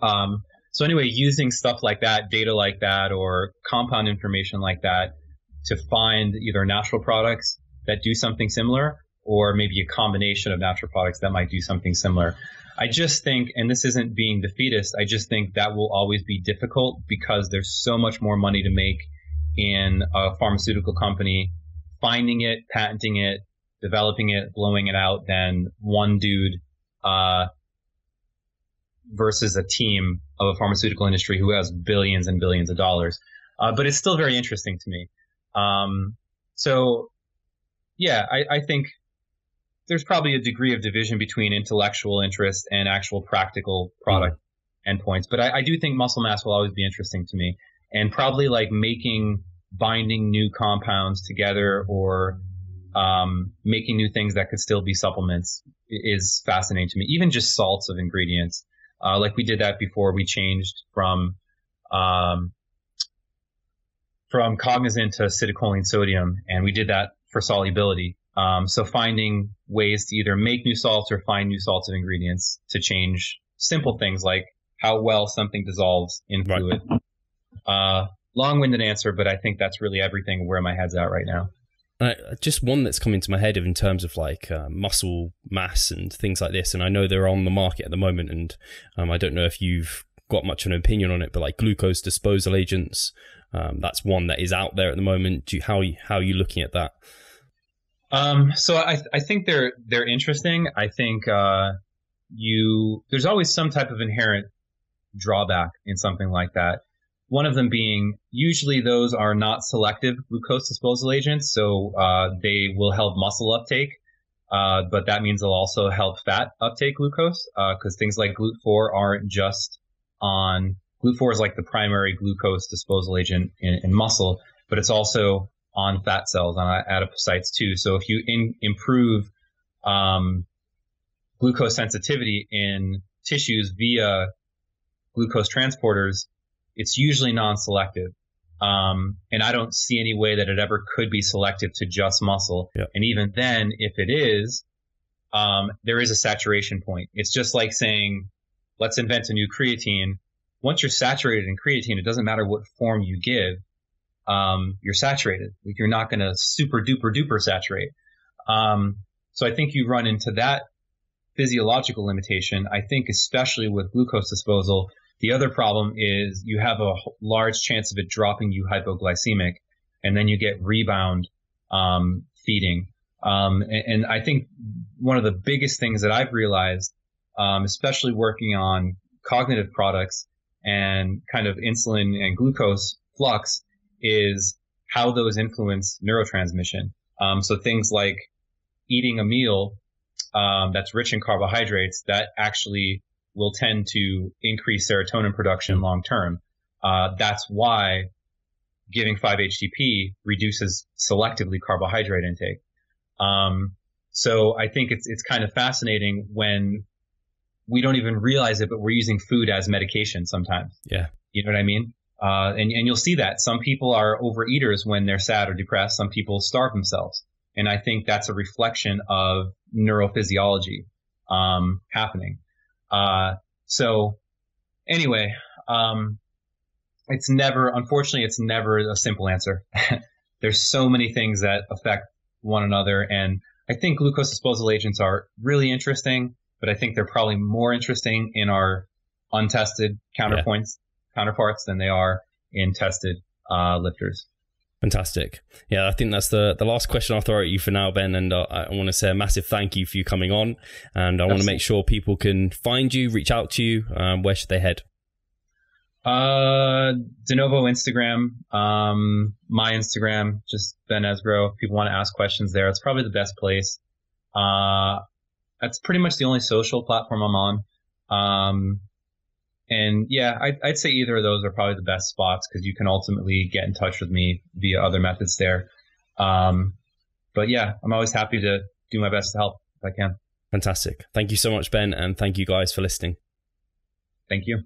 Um, so anyway, using stuff like that, data like that, or compound information like that to find either natural products that do something similar or maybe a combination of natural products that might do something similar. I just think, and this isn't being defeatist, I just think that will always be difficult because there's so much more money to make in a pharmaceutical company finding it, patenting it, developing it, blowing it out than one dude uh, versus a team of a pharmaceutical industry who has billions and billions of dollars. Uh, but it's still very interesting to me. Um, so, yeah, I, I, think there's probably a degree of division between intellectual interest and actual practical product mm-hmm. endpoints. But I, I do think muscle mass will always be interesting to me, and probably like making binding new compounds together or um, making new things that could still be supplements is fascinating to me. Even just salts of ingredients, uh, like we did that before we changed from um, from Cognizin to citicoline sodium, and we did that for solubility. Um, so finding ways to either make new salts or find new salts of ingredients to change simple things like how well something dissolves in fluid. Right. Uh, long-winded answer, but I think that's really everything where my head's at right now. Uh, just one that's come into my head of in terms of like uh, muscle mass and things like this, and I know they're on the market at the moment, and um, I don't know if you've got much of an opinion on it, but like glucose disposal agents, um, that's one that is out there at the moment. Do you, how how are you looking at that? Um, so I I think they're they're interesting. I think uh, you there's always some type of inherent drawback in something like that. One of them being usually those are not selective glucose disposal agents, so uh, they will help muscle uptake, uh, but that means they'll also help fat uptake glucose because uh, things like GLUT4 aren't just on GLUT4 is like the primary glucose disposal agent in, in muscle, but it's also on fat cells on adipocytes too. So if you in, improve um, glucose sensitivity in tissues via glucose transporters, it's usually non-selective. Um, and I don't see any way that it ever could be selective to just muscle. And even then, if it is, um, there is a saturation point. It's just like saying, let's invent a new creatine. Once you're saturated in creatine, it doesn't matter what form you give. Um, you're saturated. Like you're not going to super duper duper saturate. Um, so I think you run into that physiological limitation. I think especially with glucose disposal, the other problem is you have a large chance of it dropping you hypoglycemic, and then you get rebound um, feeding. Um, and, and, I think one of the biggest things that I've realized, um, especially working on cognitive products and kind of insulin and glucose flux, is how those influence neurotransmission. Um, so things like eating a meal um, that's rich in carbohydrates that actually will tend to increase serotonin production mm-hmm. long term. Uh, that's why giving 5-HTP reduces selectively carbohydrate intake. Um, so I think it's it's kind of fascinating when we don't even realize it, but we're using food as medication sometimes. Yeah, you know what I mean. Uh, and and you'll see that some people are overeaters when they're sad or depressed. Some people starve themselves, and I think that's a reflection of neurophysiology um, happening. Uh, so anyway, um, it's never, unfortunately, it's never a simple answer. There's so many things that affect one another. And I think glucose disposal agents are really interesting, but I think they're probably more interesting in our untested counterpoints, yeah. counterparts than they are in tested uh, lifters. Fantastic. Yeah, I think that's the, the last question I'll throw at you for now, Ben. And uh, I want to say a massive thank you for you coming on. And I want to make sure people can find you, reach out to you. Um, where should they head? Uh, de novo Instagram, um, my Instagram, just Ben Esgro. If people want to ask questions there, it's probably the best place. Uh, that's pretty much the only social platform I'm on. Um, and yeah, I'd, I'd, say either of those are probably the best spots because you can ultimately get in touch with me via other methods there. Um, but yeah, I'm always happy to do my best to help if I can. Fantastic. Thank you so much, Ben, and thank you guys for listening. Thank you.